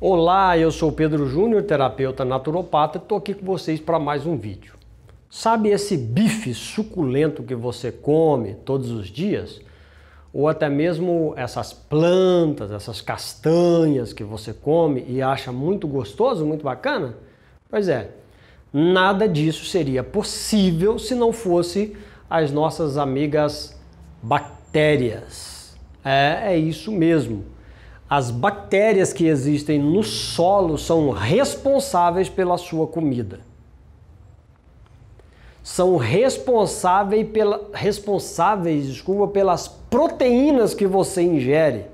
Olá, eu sou Pedro Júnior, terapeuta naturopata, e estou aqui com vocês para mais um vídeo. Sabe esse bife suculento que você come todos os dias? Ou até mesmo essas plantas, essas castanhas que você come e acha muito gostoso, muito bacana? Pois é, nada disso seria possível se não fosse as nossas amigas bactérias. É, é isso mesmo as bactérias que existem no solo são responsáveis pela sua comida. São responsáveis, pela, responsáveis desculpa, pelas proteínas que você ingere.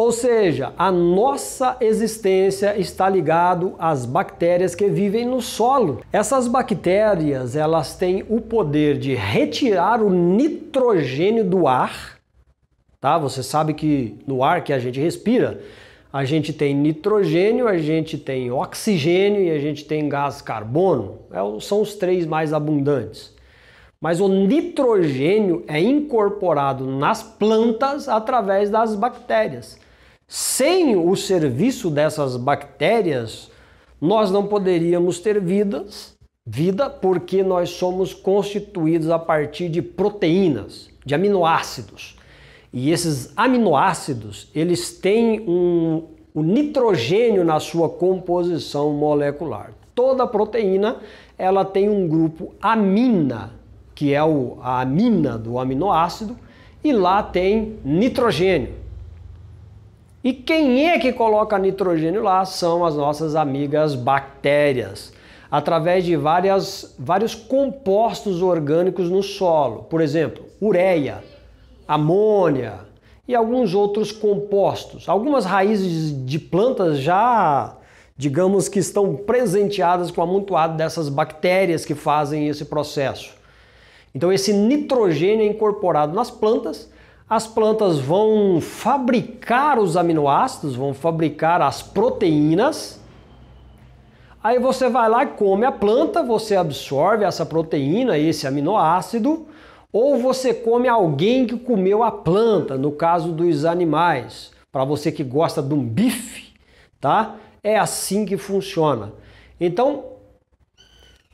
Ou seja, a nossa existência está ligado às bactérias que vivem no solo. Essas bactérias, elas têm o poder de retirar o nitrogênio do ar tá? Você sabe que no ar que a gente respira, a gente tem nitrogênio, a gente tem oxigênio e a gente tem gás carbono. É, são os três mais abundantes. Mas o nitrogênio é incorporado nas plantas através das bactérias. Sem o serviço dessas bactérias, nós não poderíamos ter vidas, vida, porque nós somos constituídos a partir de proteínas, de aminoácidos. E esses aminoácidos, eles têm um, o nitrogênio na sua composição molecular. Toda proteína, ela tem um grupo amina, que é o, a amina do aminoácido, e lá tem nitrogênio. E quem é que coloca nitrogênio lá? São as nossas amigas bactérias, através de várias, vários compostos orgânicos no solo. Por exemplo, ureia, amônia e alguns outros compostos. Algumas raízes de plantas já, digamos que estão presenteadas com amontoado dessas bactérias que fazem esse processo. Então esse nitrogênio é incorporado nas plantas, as plantas vão fabricar os aminoácidos, vão fabricar as proteínas. Aí você vai lá e come a planta, você absorve essa proteína, esse aminoácido, ou você come alguém que comeu a planta, no caso dos animais. Para você que gosta de um bife, tá? É assim que funciona. Então,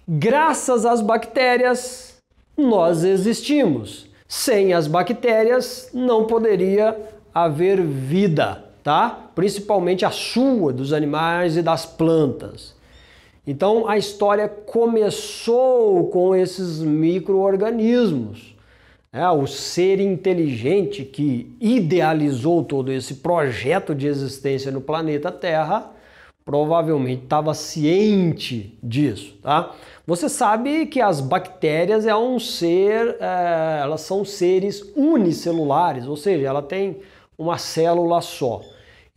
graças às bactérias, nós existimos. Sem as bactérias, não poderia haver vida, tá? Principalmente a sua, dos animais e das plantas. Então a história começou com esses micro-organismos. É, o ser inteligente que idealizou todo esse projeto de existência no planeta Terra provavelmente estava ciente disso, tá? Você sabe que as bactérias é um ser, é, elas são seres unicelulares, ou seja, ela tem uma célula só.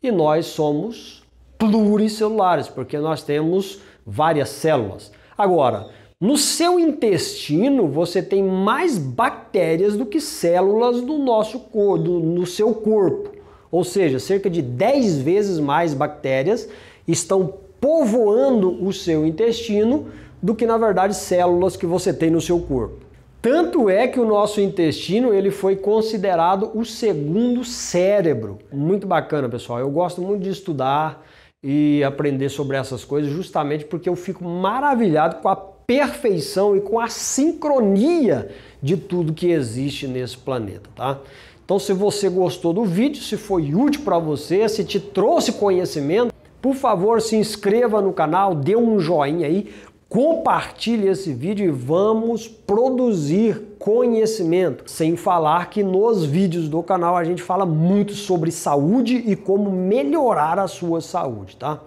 E nós somos pluricelulares, porque nós temos várias células. Agora, no seu intestino você tem mais bactérias do que células do nosso corpo, no seu corpo. Ou seja, cerca de 10 vezes mais bactérias estão povoando o seu intestino do que na verdade células que você tem no seu corpo. Tanto é que o nosso intestino ele foi considerado o segundo cérebro. Muito bacana, pessoal. Eu gosto muito de estudar e aprender sobre essas coisas, justamente porque eu fico maravilhado com a perfeição e com a sincronia de tudo que existe nesse planeta, tá? Então, se você gostou do vídeo, se foi útil para você, se te trouxe conhecimento, por favor, se inscreva no canal, dê um joinha aí, compartilhe esse vídeo e vamos produzir conhecimento. Sem falar que nos vídeos do canal a gente fala muito sobre saúde e como melhorar a sua saúde, tá?